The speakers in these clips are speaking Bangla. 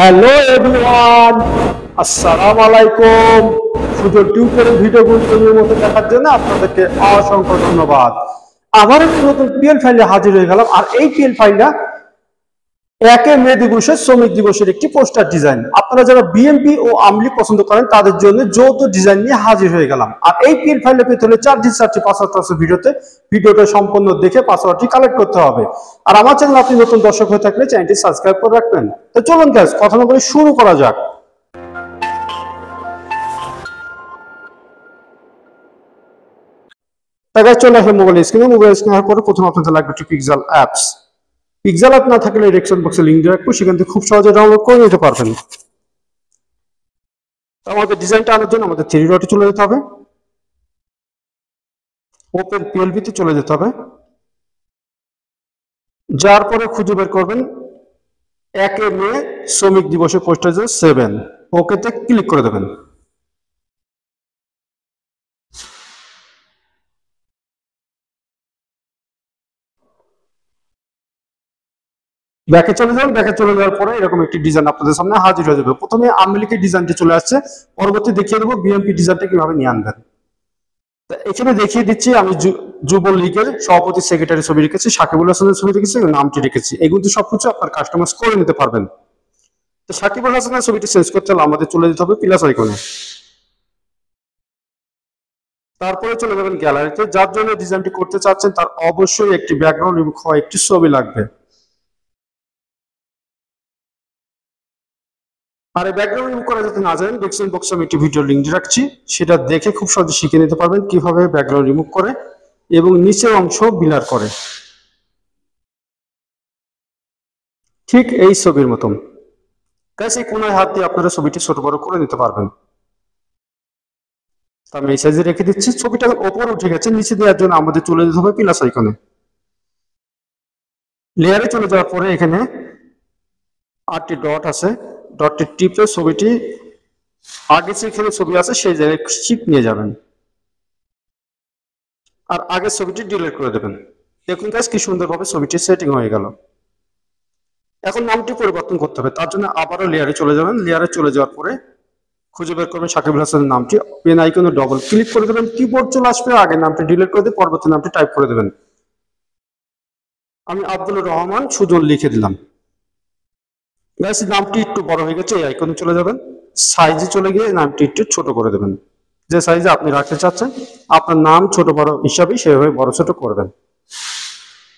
হ্যালো এভরিওয়ান, আসসালামু আলাইকুম। সুযোগ ভিডিও ভিডিওগুলো মতো দেখার জন্য আপনাদেরকে অসংখ্য ধন্যবাদ। আবার একটি নতুন পিএল ফাইলে হাজির হয়ে গেলাম। আর এই পিএল ফাইলটা একে মে দিবসের শ্রমিক দিবসের একটি পোস্টার ডিজাইন। আপনারা যারা বিএমপি ও আমলি পছন্দ করেন, তাদের জন্য যৌথ ডিজাইন নিয়ে হাজির হয়ে গেলাম। আর এই পিএল ফাইলে পেতে হলে চারটি চারটি পাসওয়ার্ড ভিডিওতে। ভিডিওটা সম্পূর্ণ দেখে পাসওয়ার্ডটি কালেক্ট করতে হবে। আর আমার চ্যানেল আপনি নতুন দর্শক হয়ে থাকলে চ্যানেলটি সাবস্ক্রাইব করে রাখবেন। তো চলুন গ্যাস কথা না বলে শুরু করা যাক। তাই চলে আসলে মোবাইল স্ক্রিনে মোবাইল স্ক্রিনে পরে প্রথম আপনাদের লাগবে একটি পিক্সেল অ্যাপস পিক্সেল অ্যাপ না থাকলে ডিসক্রিপশন বক্সে লিংক দিয়ে রাখব, সেখান থেকে খুব সহজে ডাউনলোড করে নিতে পারবেন। আমাদের ডিজাইনটা আনার জন্য আমাদের থ্রি ডটে চলে যেতে হবে। ওপেন পিএলবি তে চলে যেতে হবে। যার পরে খুঁজে বের করবেন একে মে শ্রমিক দিবসের পোস্টার সেভেন ওকেতে ক্লিক করে দেবেন। ব্যাকে চলে যাবেন, ব্যাকে চলে যাওয়ার পরে এরকম একটি ডিজাইন আপনাদের সামনে হাজির হয়ে যাবে। প্রথমে আমলিকের ডিজাইনটি চলে আসছে। পরবর্তী দেখিয়ে দেবো বিএমপি ডিজাইনটা কীভাবে নিয়ে আনবেন। এখানে দেখিয়ে দিচ্ছি, আমি যুবলীগের সভাপতি সেক্রেটারি ছবি রেখেছি, সাকিবুল হাসানের ছবি রেখেছি নামটি রেখেছি। এগুলো তো সবকিছু আপনার কাস্টমাইজ করে নিতে পারবেন। তো সাকিবুল হাসানের ছবিটি চেঞ্জ করতে হলে আমাদের চলে যেতে হবে প্লাস আইকনে তারপরে চলে যাবেন গ্যালারিতে যার জন্য ডিজাইনটি করতে চাচ্ছেন, তার অবশ্যই একটি ব্যাকগ্রাউন্ড হওয়া একটি ছবি লাগবে। আর এই ব্যাকগ্রাউন্ড রিমুভ করা যাতে না জানেন ডেসক্রিপশন বক্সে আমি একটি ভিডিও লিংক রাখছি। সেটা দেখে খুব সহজে শিখে নিতে পারবেন কীভাবে ব্যাকগ্রাউন্ড রিমুভ করে এবং নিচের অংশ বিলার করে। ঠিক এই ছবির মতন। গাইস এই কোনায় হাত দিয়ে আপনারা ছবিটি ছোট বড় করে নিতে পারবেন। আমি এই সাইজে রেখে দিচ্ছি। ছবিটা ওপরে উঠে গেছে, নিচে দেওয়ার জন্য আমাদের চলে যেতে হবে প্লাস আইকনে লেয়ারে চলে যাওয়ার পরে এখানে আটটি ডট আছে। ডটটি টিপে ছবিটি আগে যেখানে ছবি আছে সেই জায়গায় শিপ নিয়ে যাবেন। আর আগের ছবিটি ডিলিট করে দেবেন। দেখুন গাছ কি সুন্দরভাবে ছবিটি সেটিং হয়ে গেল। এখন নামটি পরিবর্তন করতে হবে। তার জন্য আবারও লেয়ারে চলে যাবেন। লেয়ারে চলে যাওয়ার পরে খুঁজে বের করবেন সাকিবুল হাসানের নামটি। পেন আইকনে ডবল ক্লিক করে দেবেন। কিবোর্ড চলে আসবে। আগে নামটি ডিলিট করে দিয়ে পরবর্তী নামটি টাইপ করে দেবেন। আমি আব্দুল রহমান সুজন লিখে দিলাম। গাইস নামটি একটু বড় হয়ে গেছে, এই আইকনে চলে যাবেন। সাইজে চলে গিয়ে নামটি একটু ছোট করে দেবেন। যে সাইজে আপনি রাখতে চাচ্ছেন, আপনার নাম ছোট বড় হিসাবে সেভাবে বড় ছোট করবেন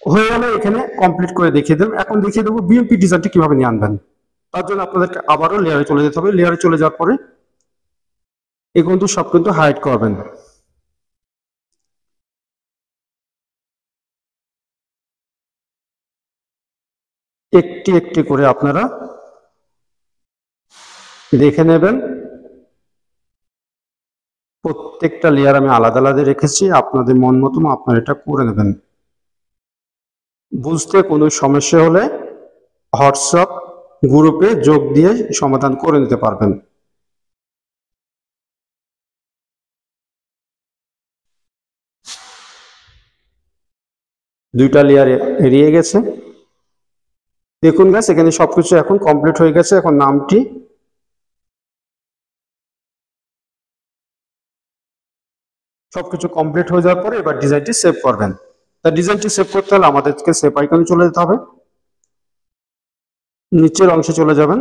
হয়ে গেলে এখানে কমপ্লিট করে দেখিয়ে দেবেন। এখন দেখিয়ে দেবো বিএমপি ডিজাইনটি কীভাবে নিয়ে আনবেন। তার জন্য আপনাদেরকে আবারও লেয়ারে চলে যেতে হবে। লেয়ারে চলে যাওয়ার পরে এ কিন্তু সব কিন্তু হাইড করবেন। একটি একটি করে আপনারা দেখে নেবেন। প্রত্যেকটা লেয়ার আমি আলাদা আলাদা রেখেছি। আপনাদের মন মতন আপনারা এটা করে নেবেন। বুঝতে কোনো সমস্যা হলে হোয়াটসঅ্যাপ গ্রুপে যোগ দিয়ে সমাধান করে নিতে পারবেন। দুইটা লেয়ার এড়িয়ে গেছে। দেখুন গাছ এখানে সবকিছু এখন কমপ্লিট হয়ে গেছে। এখন নামটি সবকিছু কমপ্লিট হয়ে যাওয়ার পরে এবার ডিজাইনটি সেভ করবেন। তা ডিজাইনটি সেভ করতে হলে আমাদেরকে সেভ আইকনে চলে যেতে হবে। নিচের অংশে চলে যাবেন।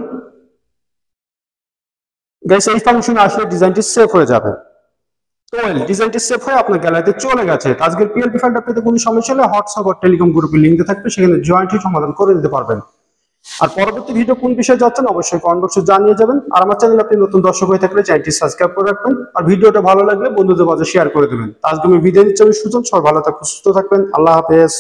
গাইস এই ফাংশনে আসলে ডিজাইনটি সেভ হয়ে যাবে। তো ডিজাইনটি সেভ হয়ে আপনার গ্যালারিতে চলে গেছে। আজকের পিএলপি ফাইলটা পেতে কোনো সমস্যা হলে হোয়াটসঅ্যাপ টেলিকম গ্রুপের লিঙ্কে থাকবে। সেখানে জয়েন্টলি সমাধান করে দিতে পারবেন। আর পরবর্তী ভিডিও কোন বিষয়ে যাচ্ছেন অবশ্যই কমেন্ট বক্সে জানিয়ে যাবেন। আর আমার চ্যানেল আপনি নতুন দর্শক হয়ে থাকলে চ্যানেলটি সাবস্ক্রাইব করে রাখবেন। আর ভিডিওটা ভালো লাগলে বন্ধুদের মাঝে শেয়ার করে দেবেন। আজকে আমি ভিডিও নিচ্ছি, আমি সুজন। সব ভালো থাকবেন, সুস্থ থাকবেন। আল্লাহ হাফেজ।